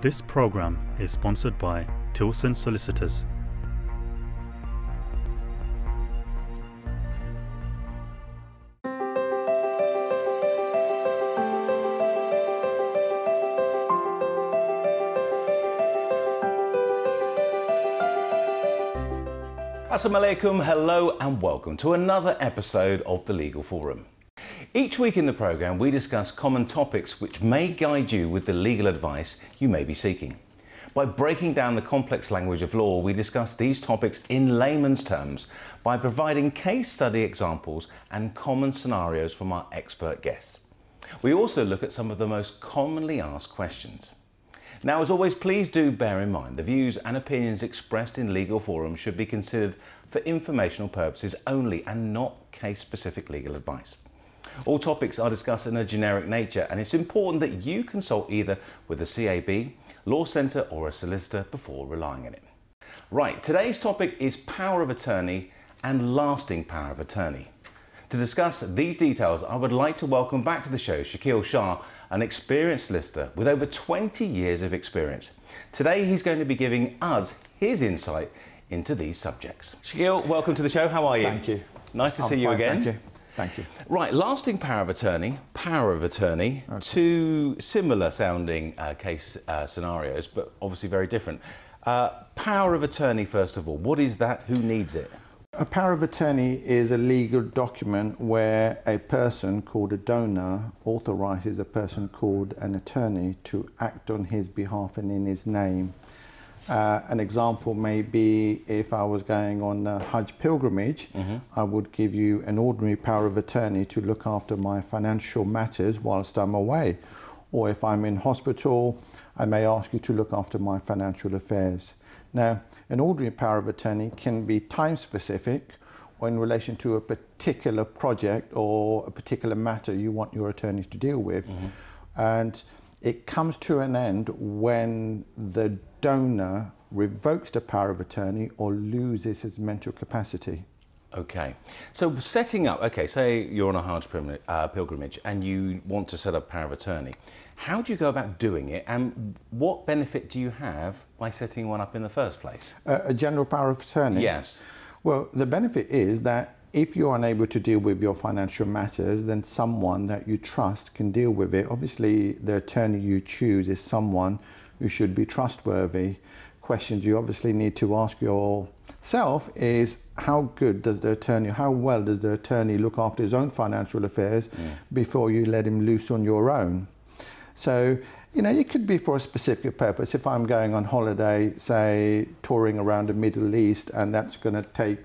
This program is sponsored by Tilson Solicitors. Assalamu alaikum, hello and welcome to another episode of the Legal Forum. Each week in the programme we discuss common topics which may guide you with the legal advice you may be seeking. By breaking down the complex language of law, we discuss these topics in layman's terms by providing case study examples and common scenarios from our expert guests. We also look at some of the most commonly asked questions. Now, as always, please do bear in mind the views and opinions expressed in legal forums should be considered for informational purposes only and not case specific legal advice. All topics are discussed in a generic nature, and it's important that you consult either with a CAB, law centre, or a solicitor before relying on it. Right, today's topic is power of attorney and lasting power of attorney. To discuss these details, I would like to welcome back to the show Shakil Shah, an experienced solicitor with over 20 years of experience. Today, he's going to be giving us his insight into these subjects. Shakil, welcome to the show. How are you? Thank you. Nice to I'm see you fine, again. Thank you. Thank you. Right, lasting power of attorney, power of attorney, two similar sounding uh, case uh, scenarios, but obviously very different. Uh, power of attorney, first of all, what is that? Who needs it? A power of attorney is a legal document where a person called a donor authorizes a person called an attorney to act on his behalf and in his name. Uh, an example may be if I was going on a Hajj pilgrimage, I would give you an ordinary power of attorney to look after my financial matters whilst I'm away. Or if I'm in hospital, I may ask you to look after my financial affairs. Now, an ordinary power of attorney can be time specific or in relation to a particular project or a particular matter you want your attorney to deal with. And it comes to an end when the donor revokes the power of attorney or loses his mental capacity. Okay, so setting up, okay, say you're on a Hajj pilgrim- uh, pilgrimage and you want to set up power of attorney. How do you go about doing it and what benefit do you have by setting one up in the first place? Uh, a general power of attorney? Yes. Well, the benefit is that if you're unable to deal with your financial matters, then someone that you trust can deal with it. Obviously, the attorney you choose is someone who should be trustworthy. Questions you obviously need to ask yourself is how good does the attorney, how well does the attorney look after his own financial affairs before you let him loose on your own? So, you know, it could be for a specific purpose. If I'm going on holiday, say, touring around the Middle East, and that's going to take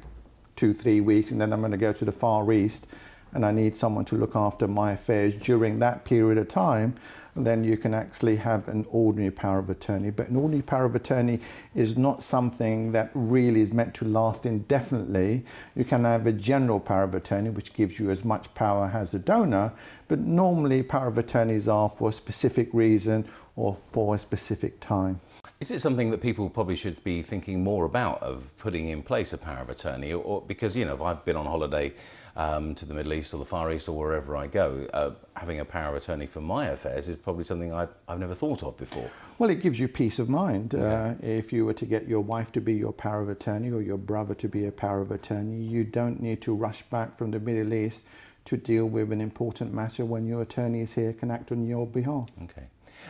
two, three weeks, and then I'm going to go to the Far East, and I need someone to look after my affairs during that period of time, then you can actually have an ordinary power of attorney. But an ordinary power of attorney is not something that really is meant to last indefinitely. You can have a general power of attorney, which gives you as much power as the donor, but normally power of attorneys are for a specific reason or for a specific time. Is it something that people probably should be thinking more about of putting in place a power of attorney? Or, or because you know, if I've been on holiday um, to the Middle East or the Far East or wherever I go, uh, having a power of attorney for my affairs is probably something I've, I've never thought of before. Well, it gives you peace of mind. Uh, if you were to get your wife to be your power of attorney or your brother to be a power of attorney, you don't need to rush back from the Middle East to deal with an important matter when your attorney is here can act on your behalf. Okay.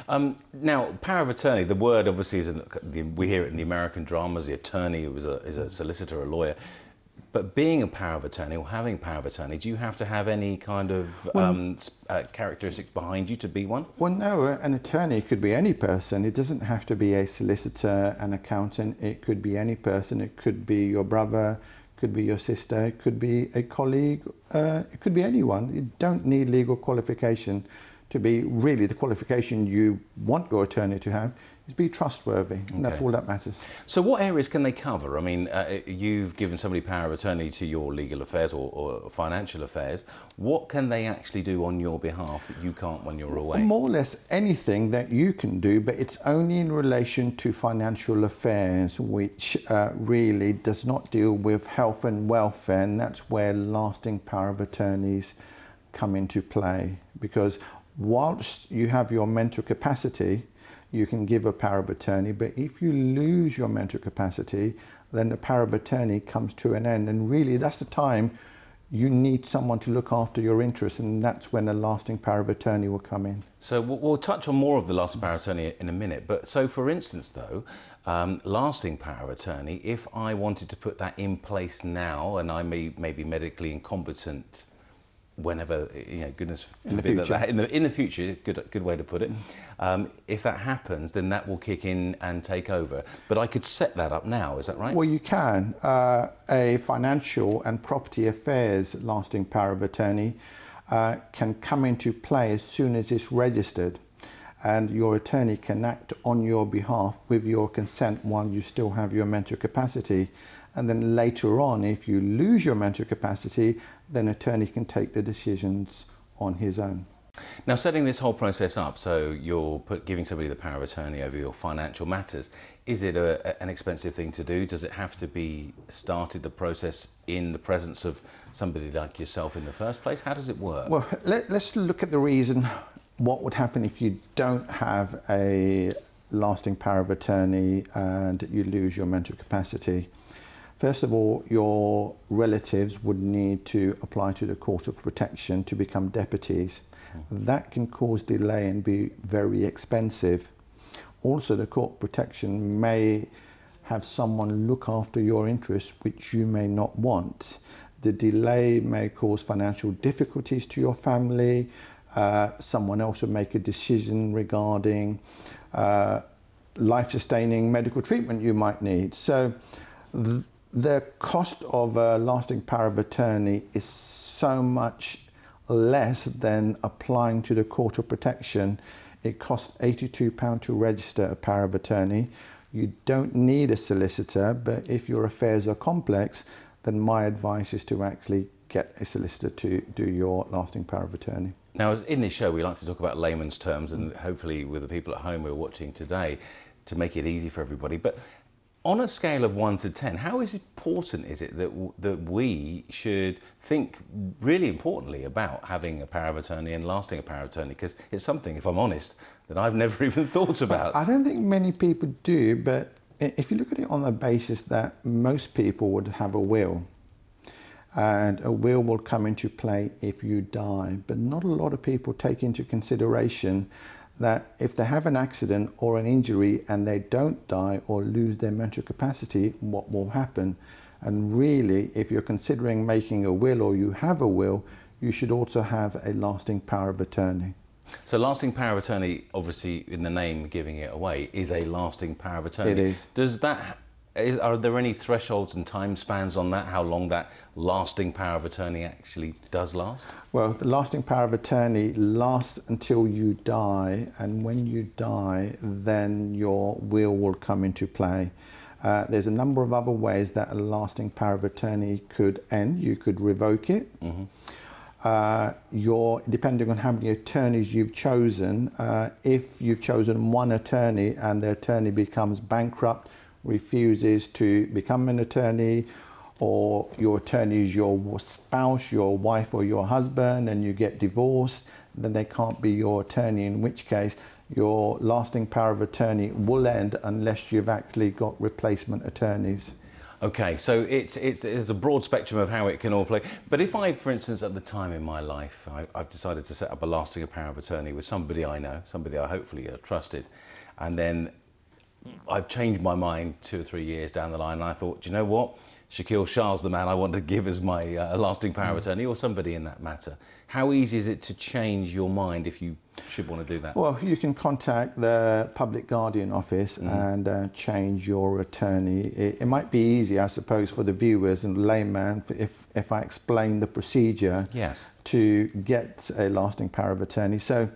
Um, now, power of attorney, the word obviously is, in, the, we hear it in the American dramas, the attorney is a, is a solicitor, a lawyer. But being a power of attorney or having power of attorney, do you have to have any kind of um, uh, characteristics behind you to be one? Well, no, an attorney could be any person. It doesn't have to be a solicitor, an accountant. It could be any person. It could be your brother, could be your sister, it could be a colleague, uh, it could be anyone. You don't need legal qualification to be really the qualification you want your attorney to have is be trustworthy. And that's all that matters. So, what areas can they cover? I mean, uh, you've given somebody power of attorney to your legal affairs or, or financial affairs. What can they actually do on your behalf that you can't when you're away? More or less anything that you can do, but it's only in relation to financial affairs, which uh, really does not deal with health and welfare, and that's where lasting power of attorneys come into play. Because whilst you have your mental capacity, you can give a power of attorney. But if you lose your mental capacity, then the power of attorney comes to an end. And really, that's the time you need someone to look after your interests, and that's when a lasting power of attorney will come in. So we'll, touch on more of the lasting power of attorney in a minute. But so, for instance, though, um, lasting power of attorney, if I wanted to put that in place now, and I may, may be medically incompetent whenever you know goodness in the future. That, in the in the future good good way to put it um, if that happens then that will kick in and take over but I could set that up now is that right Well, you can. Uh, a financial and property affairs lasting power of attorney uh, can come into play as soon as it's registered, and your attorney can act on your behalf with your consent while you still have your mental capacity. And then later on, if you lose your mental capacity, then attorney can take the decisions on his own. now setting this whole process up so you're put, giving somebody the power of attorney over your financial matters is it a, an expensive thing to do does it have to be started the process in the presence of somebody like yourself in the first place how does it work Well, let, let's look at the reason what would happen if you don't have a lasting power of attorney and you lose your mental capacity. First of all, your relatives would need to apply to the Court of Protection to become deputies. That can cause delay and be very expensive. Also, the Court of Protection may have someone look after your interests which you may not want. The delay may cause financial difficulties to your family. Uh, someone else would make a decision regarding uh, life sustaining medical treatment you might need. So, th- the cost of a lasting power of attorney is so much less than applying to the Court of Protection. It costs £82 to register a power of attorney. You don't need a solicitor, but if your affairs are complex, then my advice is to actually get a solicitor to do your lasting power of attorney. Now, as in this show, we like to talk about layman's terms, and hopefully, with the people at home who are watching today, to make it easy for everybody. But on a scale of one to ten, how is important is it that w- that we should think really importantly about having a power of attorney and lasting a power of attorney? Because it's something, if I'm honest, that I've never even thought about. I don't think many people do, but if you look at it on the basis that most people would have a will, and a will will come into play if you die, but not a lot of people take into consideration that if they have an accident or an injury and they don't die or lose their mental capacity, what will happen? And really, if you're considering making a will or you have a will, you should also have a lasting power of attorney. So, lasting power of attorney, obviously, in the name giving it away, is a lasting power of attorney. It is. Does that? Is, are there any thresholds and time spans on that? How long that lasting power of attorney actually does last? Well, the lasting power of attorney lasts until you die, and when you die, then your will will come into play. Uh, there's a number of other ways that a lasting power of attorney could end. You could revoke it. Uh, your, depending on how many attorneys you've chosen, uh, if you've chosen one attorney and the attorney becomes bankrupt, refuses to become an attorney, or your attorney is your spouse, your wife, or your husband, and you get divorced, then they can't be your attorney, in which case your lasting power of attorney will end unless you've actually got replacement attorneys. Okay, so it's, it's there's a broad spectrum of how it can all play. But if I, for instance, at the time in my life, I, I've decided to set up a lasting power of attorney with somebody I know, somebody I hopefully trusted, and then I've changed my mind two or three years down the line, and I thought, do you know what? Shakil Shah's the man I want to give as my uh, lasting power of attorney, or somebody in that matter. How easy is it to change your mind if you should want to do that? Well, you can contact the Public Guardian Office and uh, change your attorney. It, it might be easy, I suppose, for the viewers and layman if, if I explain the procedure Yes. to get a lasting power of attorney. So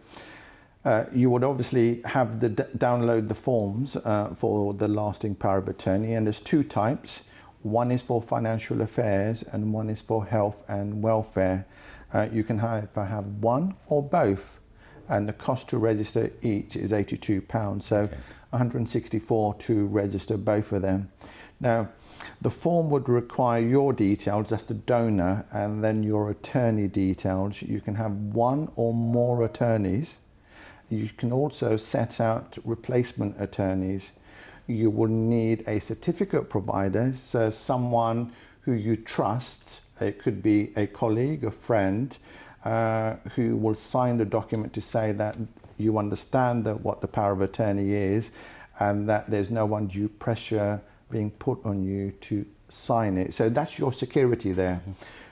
uh, you would obviously have the d- download the forms uh, for the lasting power of attorney, and there's two types. One is for financial affairs, and one is for health and welfare. Uh, you can have, have one or both, and the cost to register each is 82 pounds. So 164 to register both of them. Now, the form would require your details, that's the donor, and then your attorney details. You can have one or more attorneys, you can also set out replacement attorneys. You will need a certificate provider, so someone who you trust. It could be a colleague, a friend, uh, who will sign the document to say that you understand that what the power of attorney is and that there's no undue pressure being put on you to sign it. So that's your security there.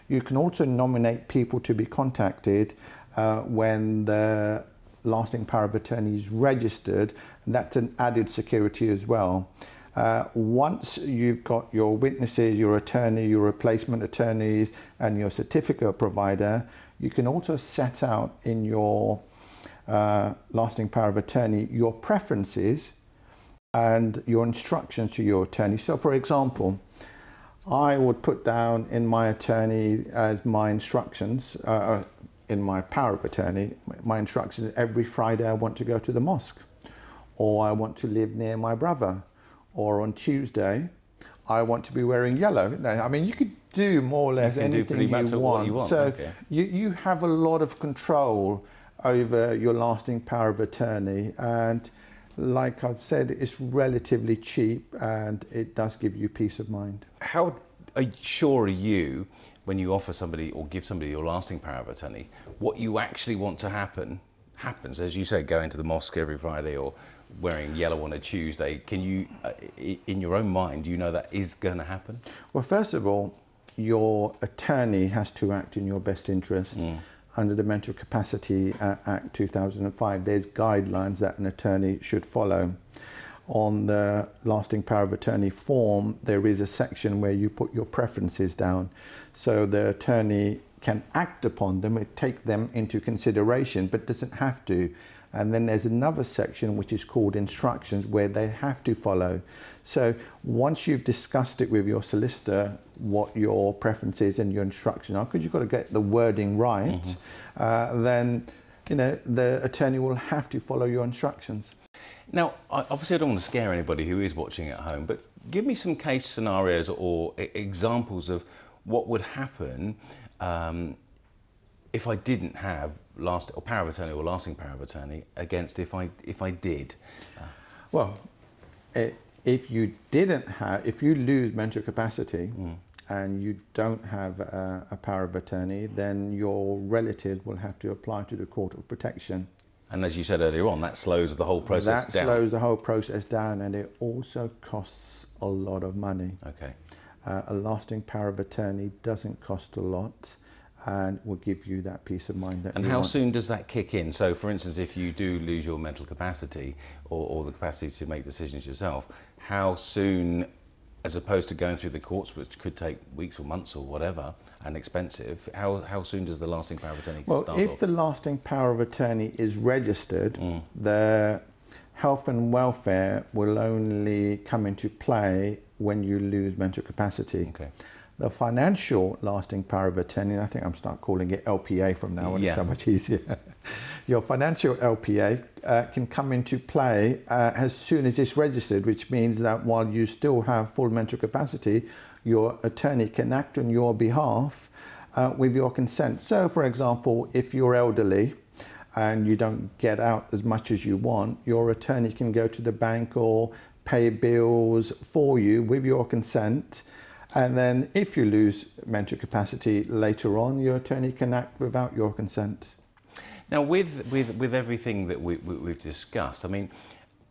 You can also nominate people to be contacted uh, when the lasting power of attorney is registered. And that's an added security as well. Uh, once you've got your witnesses, your attorney, your replacement attorneys, and your certificate provider, you can also set out in your uh, lasting power of attorney your preferences and your instructions to your attorney. So, for example, I would put down in my attorney as my instructions, uh, in my power of attorney, my instructions every Friday I want to go to the mosque, or I want to live near my brother, or on Tuesday I want to be wearing yellow. I mean, you could do more or less anything you want. you want. So okay. you, you have a lot of control over your lasting power of attorney. And like I've said, it's relatively cheap and it does give you peace of mind. How uh, sure are you when you offer somebody or give somebody your lasting power of attorney, what you actually want to happen happens? As you say, going to the mosque every Friday or wearing yellow on a Tuesday. Can you, uh, in your own mind, do you know that is going to happen? Well, first of all, your attorney has to act in your best interest. Mm under the Mental Capacity Act 2005, there's guidelines that an attorney should follow. On the lasting power of attorney form, there is a section where you put your preferences down. So the attorney can act upon them, take them into consideration, but doesn't have to. And then there's another section which is called instructions where they have to follow. So once you've discussed it with your solicitor, what your preferences and your instructions are, because you've got to get the wording right, mm -hmm. uh, then you know the attorney will have to follow your instructions. Now, obviously, I don't want to scare anybody who is watching at home, but give me some case scenarios or examples of what would happen um, if I didn't have last or power of attorney or lasting power of attorney against if I if I did. Well, if you didn't have, if you lose mental capacity. Mm. And you don't have a, a power of attorney, then your relatives will have to apply to the Court of Protection. And as you said earlier on, that slows the whole process that down. That slows the whole process down, and it also costs a lot of money. Okay. Uh, a lasting power of attorney doesn't cost a lot and will give you that peace of mind. and how want. soon does that kick in? So, for instance, if you do lose your mental capacity or, or, the capacity to make decisions yourself, how soon, as opposed to going through the courts, which could take weeks or months or whatever, and expensive, how, how soon does the lasting power of attorney well, start if off? the lasting power of attorney is registered, mm. the health and welfare will only come into play when you lose mental capacity. Okay. The financial lasting power of attorney, I think I'm start calling it LPA from now on, yeah. it's so much easier. Your financial LPA uh, can come into play uh, as soon as it's registered, which means that while you still have full mental capacity, your attorney can act on your behalf uh, with your consent. So, for example, if you're elderly, and you don't get out as much as you want, your attorney can go to the bank or pay bills for you with your consent and then if you lose mental capacity later on, your attorney can act without your consent. Now, with, with, with everything that we, we, have discussed, I mean,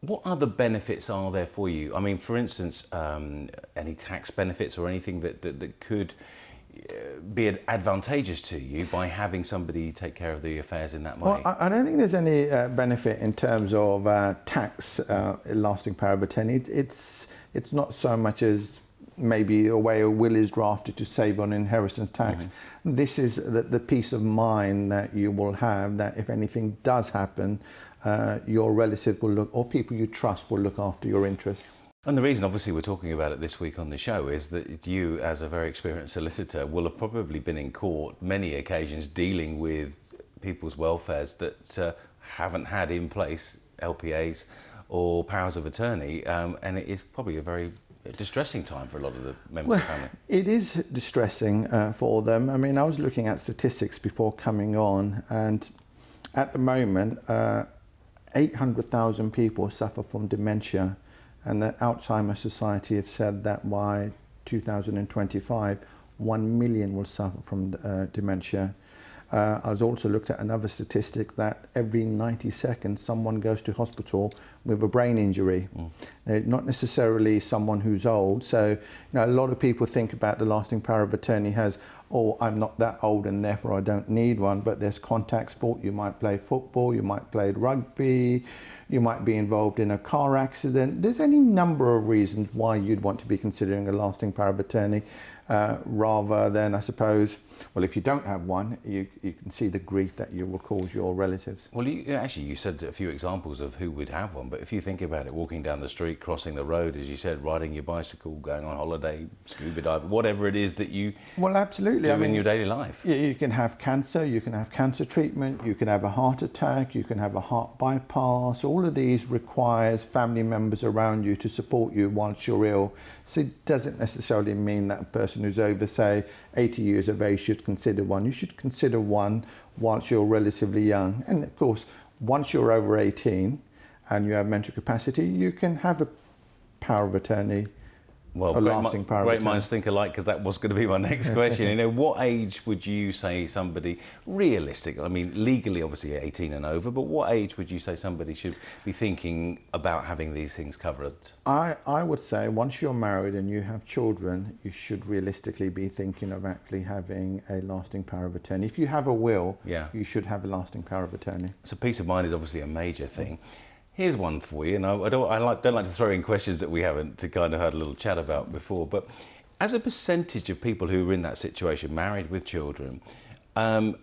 what other benefits are there for you? I mean, for instance, um, any tax benefits or anything that, that, that could uh, be advantageous to you by having somebody take care of the affairs in that way? Well, I, don't think there's any uh, benefit in terms of uh, tax uh, lasting power of attorney. It's, it's not so much as maybe a way a will is drafted to save on inheritance tax. Mm-hmm. This is the, the, peace of mind that you will have that if anything does happen, uh, your relative will look, or people you trust will look after your interests. And the reason, obviously, we're talking about it this week on the show is that you, as a very experienced solicitor, will have probably been in court many occasions dealing with people's welfares that uh, haven't had in place LPAs or powers of attorney, um, and it is probably a very distressing time for a lot of the members well, of the family. It is distressing uh, for them. I mean, I was looking at statistics before coming on, and at the moment, uh, 800,000 people suffer from dementia, and the Alzheimer's Society have said that by 2025, 1 million will suffer from uh, dementia. Uh, I was also looked at another statistic that every 90 seconds someone goes to hospital with a brain injury. Mm. Uh, not necessarily someone who's old. So you know, a lot of people think about the lasting power of attorney has, oh, I'm not that old and therefore I don't need one. But there's contact sport. You might play football, you might play rugby, you might be involved in a car accident. There's any number of reasons why you'd want to be considering a lasting power of attorney uh, rather than, I suppose, well, if you don't have one, you, you can see the grief that you will cause your relatives. Well, you, actually, you said a few examples of who would have one, but if you think about it, walking down the street, crossing the road, as you said, riding your bicycle, going on holiday, scuba diving, whatever it is that you well, absolutely. do I mean, in your daily life. Yeah, you can have cancer, you can have cancer treatment, you can have a heart attack, you can have a heart bypass. All of these requires family members around you to support you once you're ill. So it doesn't necessarily mean that a person who's over, say, 80 years of age should consider one. You should consider one whilst you're relatively young. And of course, once you're over 18 and you have mental capacity, you can have a power of attorney well, a great, lasting power great minds think alike because that was going to be my next question. you know, what age would you say somebody realistic? I mean, legally, obviously, 18 and over, but what age would you say somebody should be thinking about having these things covered? I, I would say once you're married and you have children, you should realistically be thinking of actually having a lasting power of attorney. If you have a will, yeah. you should have a lasting power of attorney. So peace of mind is obviously a major thing. Here's one for you, and I, I don't, I like, don't like to throw in questions that we haven't to kind of had a little chat about before, but as a percentage of people who are in that situation, married with children, um,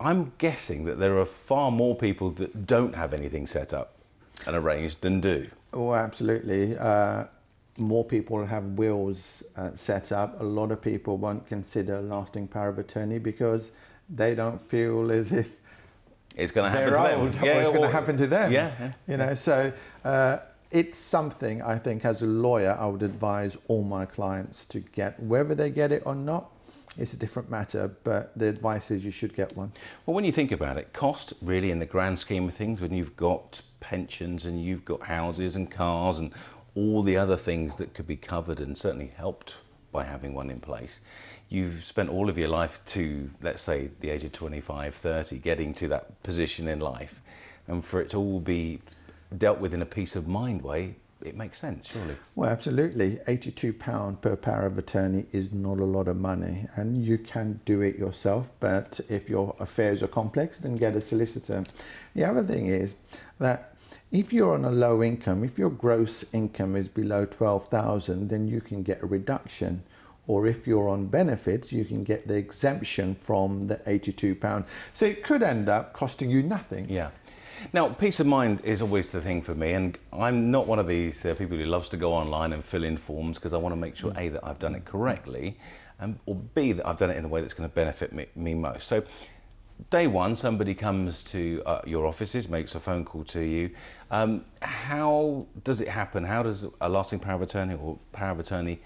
I'm guessing that there are far more people that don't have anything set up and arranged than do. Oh, absolutely. Uh, more people have wills uh, set up. A lot of people won't consider lasting power of attorney because they don't feel as if it's going to happen to old, them. Yeah, it's going to happen to them. Yeah, yeah you know. So uh, it's something I think, as a lawyer, I would advise all my clients to get. Whether they get it or not, it's a different matter. But the advice is you should get one. Well, when you think about it, cost really, in the grand scheme of things, when you've got pensions and you've got houses and cars and all the other things that could be covered and certainly helped by having one in place. You've spent all of your life to, let's say, the age of 25, 30, getting to that position in life. And for it to all be dealt with in a peace of mind way, it makes sense, surely. Well, absolutely. £82 per power of attorney is not a lot of money, and you can do it yourself. But if your affairs are complex, then get a solicitor. The other thing is that if you're on a low income, if your gross income is below 12,000, then you can get a reduction. Or if you're on benefits, you can get the exemption from the £82. So it could end up costing you nothing. Yeah. Now, peace of mind is always the thing for me, and I'm not one of these uh, people who loves to go online and fill in forms because I want to make sure A, that I've done it correctly, and, or B, that I've done it in the way that's going to benefit me, me most. So day one, somebody comes to uh, your offices, makes a phone call to you. Um, how does it happen? How does a lasting power of attorney or power of attorney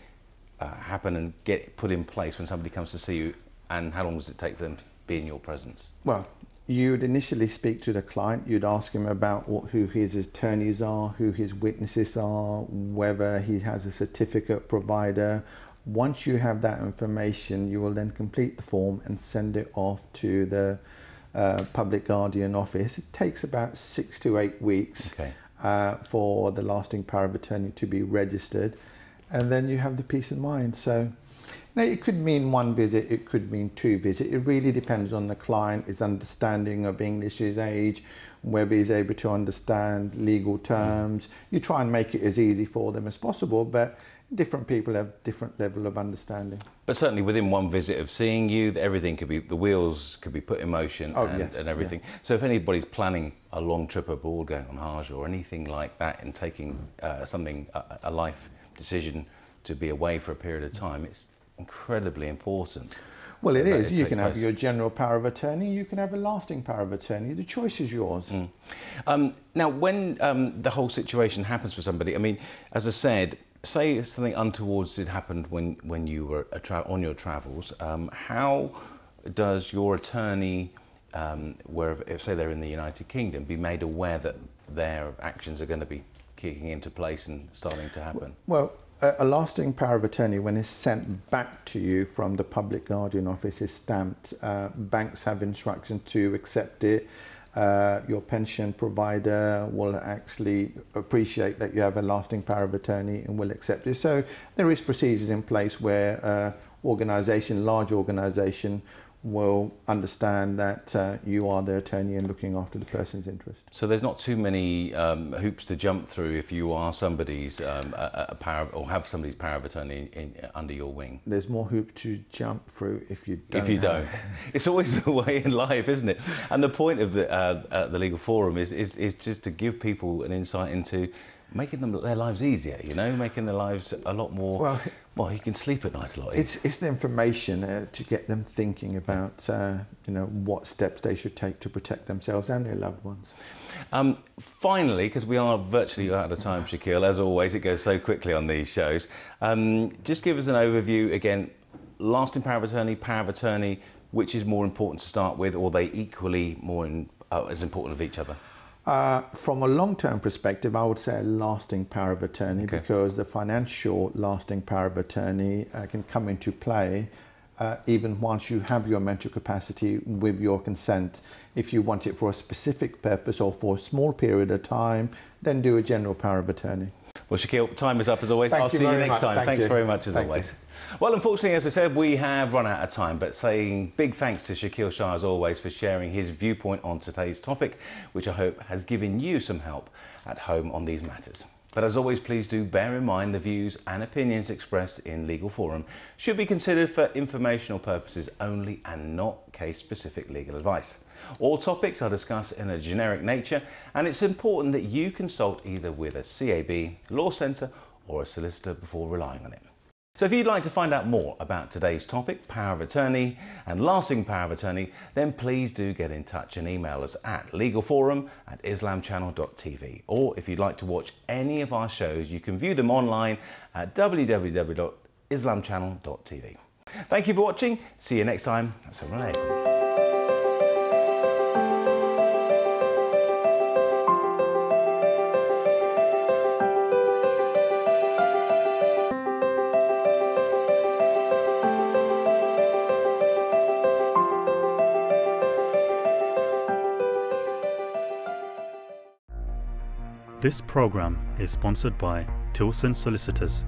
uh, happen and get put in place when somebody comes to see you? And how long does it take for them to be in your presence? Well, you'd initially speak to the client. You'd ask him about what, who his attorneys are, who his witnesses are, whether he has a certificate provider, once you have that information, you will then complete the form and send it off to the uh, public guardian office. It takes about six to eight weeks okay. uh, for the lasting power of attorney to be registered, and then you have the peace of mind. So. Now, it could mean one visit, it could mean two visits. It really depends on the client, his understanding of English, his age, whether he's able to understand legal terms. You try and make it as easy for them as possible, but different people have different level of understanding. But certainly within one visit of seeing you, everything could be, the wheels could be put in motion oh, and, yes, and, everything. Yeah. So if anybody's planning a long trip abroad, going on Hajj or anything like that and taking uh, something, a, a life decision to be away for a period of time, it's incredibly important. Well, it is. You can place. have your general power of attorney. You can have a lasting power of attorney. The choice is yours. Mm. Um, now, when um, the whole situation happens for somebody, I mean, as I said, say something untoward did happen when, when you were on your travels, um, how does your attorney, um, where if say they're in the United Kingdom, be made aware that their actions are going to be kicking into place and starting to happen? Well, a, a lasting power of attorney, when it's sent back to you from the public guardian office, is stamped. Uh, banks have instruction to accept it. Uh, your pension provider will actually appreciate that you have a lasting power of attorney and will accept it. So there is procedures in place where uh, organisation, large organisation, will understand that uh, you are their attorney and looking after the person's interest. So there's not too many um, hoops to jump through if you are somebody's um, a, a, power or have somebody's power of attorney in, in, under your wing. There's more hoops to jump through if you don't. If you don't, it's always the way in life, isn't it? And the point of the uh, the legal forum is, is is just to give people an insight into making them their lives easier. You know, making their lives a lot more. Well, well, you can sleep at night a lot. It's it's the information uh, to get them thinking about uh, you know what steps they should take to protect themselves and their loved ones. Um, finally, because we are virtually out of time, Shakil, as always, it goes so quickly on these shows. Um, just give us an overview again. Lasting power of attorney, power of attorney. Which is more important to start with, or they equally more in, uh, as important of each other? Uh, from a long-term perspective, I would say a lasting power of attorney okay. because the financial lasting power of attorney uh, can come into play uh, even once you have your mental capacity with your consent. If you want it for a specific purpose or for a small period of time, then do a general power of attorney. Well, Shakil, time is up as always. Thank I'll see you next much. time. Thank Thanks you. very much as Thank always. You. Well, unfortunately, as I said, we have run out of time, but saying big thanks to Shakil Shah as always for sharing his viewpoint on today's topic, which I hope has given you some help at home on these matters. But as always, please do bear in mind the views and opinions expressed in Legal Forum should be considered for informational purposes only and not case-specific legal advice. All topics are discussed in a generic nature and it's important that you consult either with a CAB, law centre or a solicitor before relying on it. So if you'd like to find out more about today's topic, power of attorney and lasting power of attorney, then please do get in touch and email us at legalforum at islamchannel.tv. Or if you'd like to watch any of our shows, you can view them online at www.islamchannel.tv. Thank you for watching. See you next time. Assalamu alaikum. This program is sponsored by Tilson Solicitors.